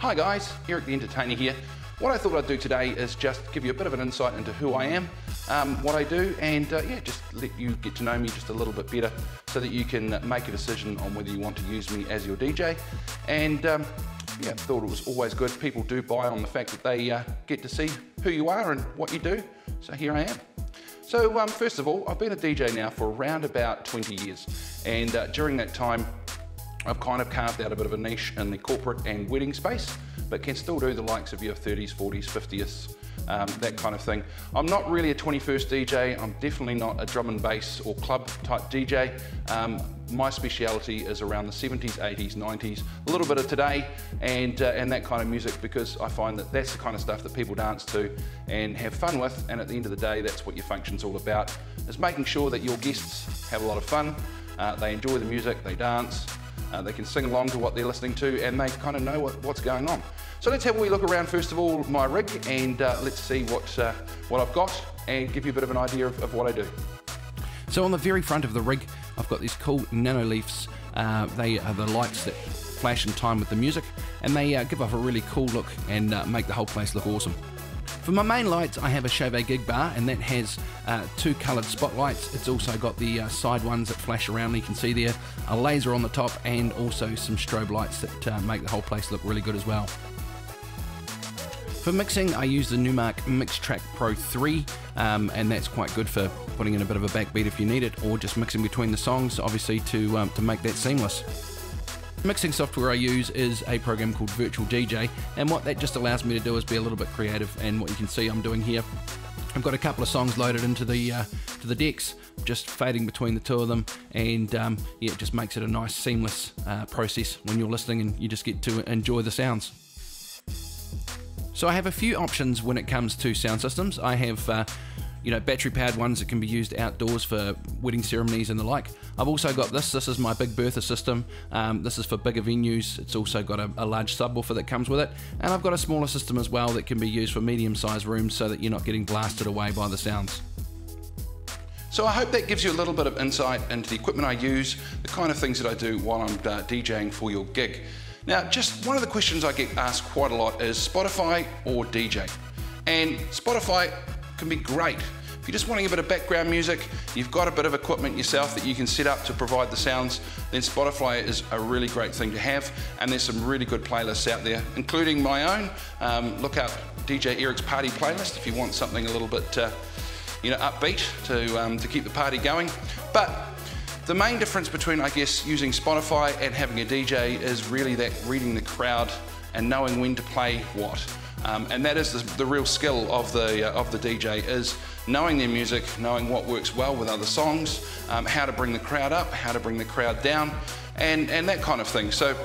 Hi guys, Eric the Entertainer here. What I thought I'd do today is just give you a bit of an insight into who I am, um, what I do, and uh, yeah, just let you get to know me just a little bit better so that you can make a decision on whether you want to use me as your DJ. And um, yeah, thought it was always good. People do buy on the fact that they uh, get to see who you are and what you do. So here I am. So um, first of all, I've been a DJ now for around about 20 years. And uh, during that time, I've kind of carved out a bit of a niche in the corporate and wedding space, but can still do the likes of your 30s, 40s, 50s, um, that kind of thing. I'm not really a 21st DJ. I'm definitely not a drum and bass or club type DJ. Um, my speciality is around the 70s, 80s, 90s, a little bit of today, and, uh, and that kind of music because I find that that's the kind of stuff that people dance to and have fun with, and at the end of the day, that's what your function's all about, is making sure that your guests have a lot of fun, uh, they enjoy the music, they dance, uh, they can sing along to what they're listening to and they kind of know what, what's going on. So let's have a wee look around first of all my rig and uh, let's see what, uh, what I've got and give you a bit of an idea of, of, what I do. So on the very front of the rig I've got these cool Nanoleafs. Uh, they are the lights that flash in time with the music and they uh, give off a really cool look and uh, make the whole place look awesome. For my main lights, I have a Chauvet gig bar, and that has uh, two coloured spotlights. It's also got the uh, side ones that flash around, you can see there, a laser on the top, and also some strobe lights that uh, make the whole place look really good as well. For mixing, I use the Numark Mixtrack Pro 3, um, and that's quite good for putting in a bit of a backbeat if you need it, or just mixing between the songs, obviously, to, um, to make that seamless. Mixing software I use is a program called Virtual DJ, and what that just allows me to do is be a little bit creative. And what you can see I'm doing here, I've got a couple of songs loaded into the uh, to the decks, just fading between the two of them, and um, yeah, it just makes it a nice seamless uh, process when you're listening, and you just get to enjoy the sounds. So I have a few options when it comes to sound systems. I have uh, you know, battery powered ones that can be used outdoors for wedding ceremonies and the like. I've also got this. This is my Big Bertha system. Um, this is for bigger venues. It's also got a, a, large subwoofer that comes with it. And I've got a smaller system as well that can be used for medium sized rooms so that you're not getting blasted away by the sounds. So I hope that gives you a little bit of insight into the equipment I use, the kind of things that I do while I'm uh, DJing for your gig. Now, just one of the questions I get asked quite a lot is Spotify or DJ? And Spotify can be great. If you're just wanting a bit of background music, you've got a bit of equipment yourself that you can set up to provide the sounds, then Spotify is a really great thing to have. And there's some really good playlists out there, including my own. Um, look up DJ Eric's Party playlist if you want something a little bit, uh, you know, upbeat to, um, to keep the party going. But the main difference between, I guess, using Spotify and having a DJ is really that reading the crowd and knowing when to play what. Um, and that is the, the, real skill of the, uh, of the DJ is knowing their music, knowing what works well with other songs, um, how to bring the crowd up, how to bring the crowd down, and, and that kind of thing. So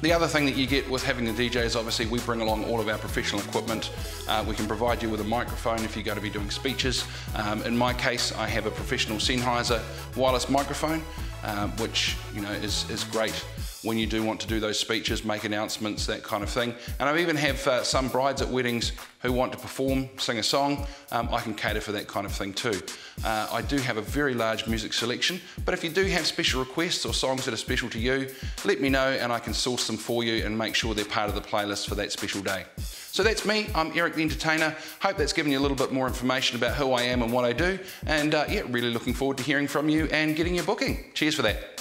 the other thing that you get with having the DJ is obviously we bring along all of our professional equipment. Uh, we can provide you with a microphone if you're going to be doing speeches. Um, in my case, I have a professional Sennheiser wireless microphone, uh, which you know is, is great when you do want to do those speeches, make announcements, that kind of thing. And I even have uh, some brides at weddings who want to perform, sing a song. Um, I can cater for that kind of thing too. Uh, I do have a very large music selection, but if you do have special requests or songs that are special to you, let me know and I can source them for you and make sure they're part of the playlist for that special day. So that's me, I'm Eric the Entertainer. Hope that's given you a little bit more information about who I am and what I do. And uh, yeah, really looking forward to hearing from you and getting your booking. Cheers for that.